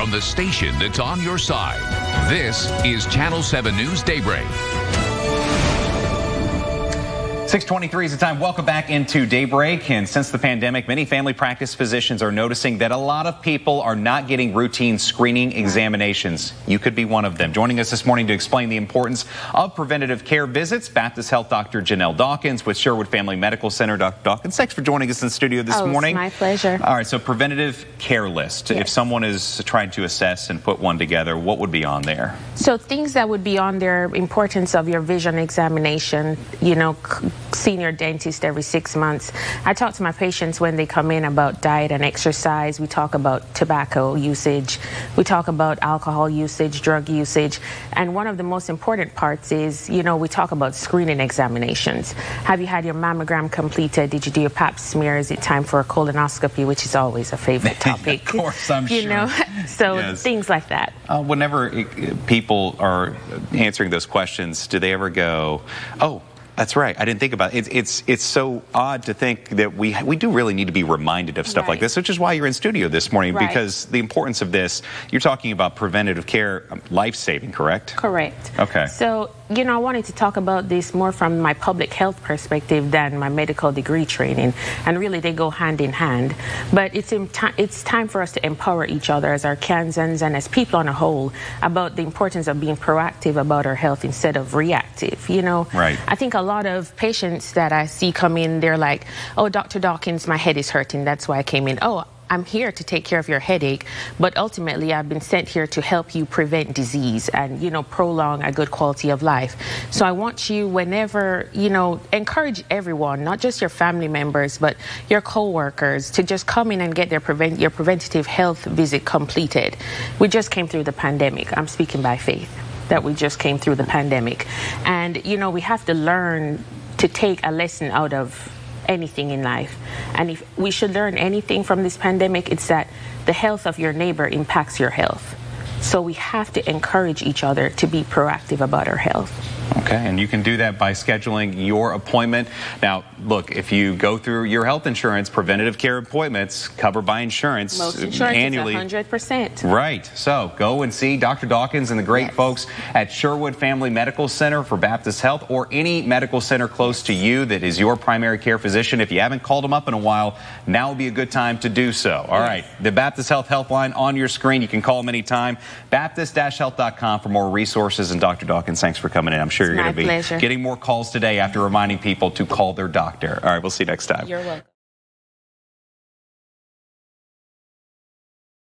from the station that's on your side. This is Channel 7 News Daybreak. 623 is the time. Welcome back into Daybreak. And since the pandemic, many family practice physicians are noticing that a lot of people are not getting routine screening examinations. You could be one of them. Joining us this morning to explain the importance of preventative care visits, Baptist Health Dr. Jheanelle Dawkins with Sherwood Family Medical Center. Dr. Dawkins, thanks for joining us in the studio this oh, morning. my pleasure. All right, so preventative care list. Yes. If someone is trying to assess and put one together, what would be on there? So things that would be on there, importance of your vision examination, you know, senior dentist every six months. I talk to my patients when they come in about diet and exercise. We talk about tobacco usage. We talk about alcohol usage, drug usage. And one of the most important parts is, you know, we talk about screening examinations. Have you had your mammogram completed? Did you do your pap smear? Is it time for a colonoscopy, which is always a favorite topic? of course, I'm you sure. know, so Yes. things like that. Uh, whenever it, people are answering those questions, do they ever go, "Oh, that's right. I didn't think about it." It's it's it's so odd to think that we we do really need to be reminded of stuff like this, which is why you're in studio this morning Right. because the importance of this. You're talking about preventative care, um, life saving, correct? Correct. Okay. So, you know, I wanted to talk about this more from my public health perspective than my medical degree training, and really they go hand in hand. But it's it's time for us to empower each other as our Arkansans and as people on a whole about the importance of being proactive about our health instead of reactive. You know, Right. I think a lot of patients that I see come in, they're like, "Oh, Dr. Dawkins, my head is hurting. That's why I came in." Oh. I'm here to take care of your headache, but ultimately I've been sent here to help you prevent disease and, you know, prolong a good quality of life. So I want you whenever, you know, encourage everyone, not just your family members, but your co-workers to just come in and get their prevent your preventative health visit completed. We just came through the pandemic. I'm speaking by faith that we just came through the pandemic. And, you know, we have to learn to take a lesson out of anything in life. And if we should learn anything from this pandemic, it's that the health of your neighbor impacts your health. So we have to encourage each other to be proactive about our health. Okay, and you can do that by scheduling your appointment. Now, look, if you go through your health insurance, preventative care appointments covered by insurance Most insurance annually. is 100%. Right. So go and see Dr. Dawkins and the great Yes. folks at Sherwood Family Medical Center for Baptist Health or any medical center close to you that is your primary care physician. If you haven't called them up in a while, now would be a good time to do so. All right. The Baptist Health Helpline on your screen. You can call them anytime. Baptist-health.com for more resources. And Dr. Dawkins, thanks for coming in. I'm sure It's you're going to be pleasure. getting more calls today after reminding people to call their doctor. All right. We'll see you next time. You're welcome.